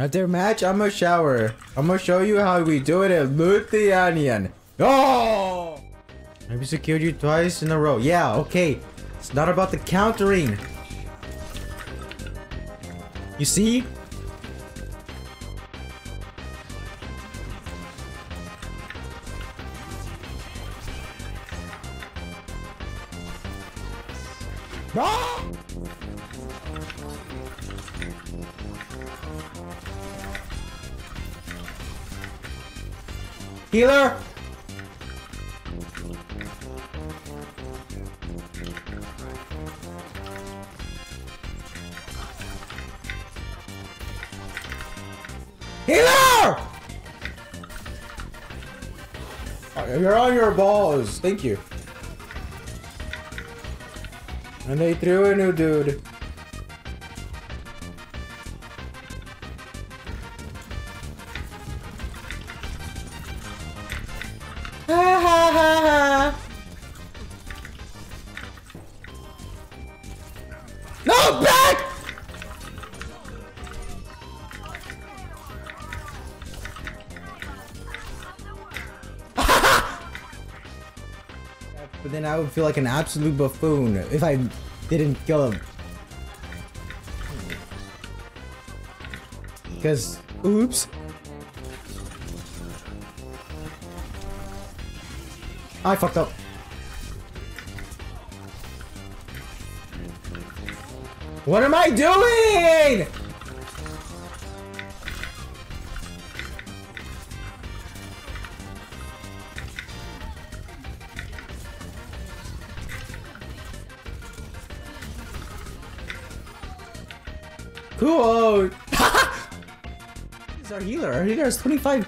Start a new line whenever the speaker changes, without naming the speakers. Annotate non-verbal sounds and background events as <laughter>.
After match, I'm gonna shower. I'm gonna show you how we do it at Lithuanian. Oh! Maybe secured you twice in a row. Yeah, okay. It's not about the countering. You see? Ah! Healer! Healer! You're on your balls. Thank you. And they threw a new dude. No, back! <laughs> But then I would feel like an absolute buffoon if I didn't kill him. Because, oops. I fucked up. What am I doing? Cool. <laughs> He's our healer. Our healer has 25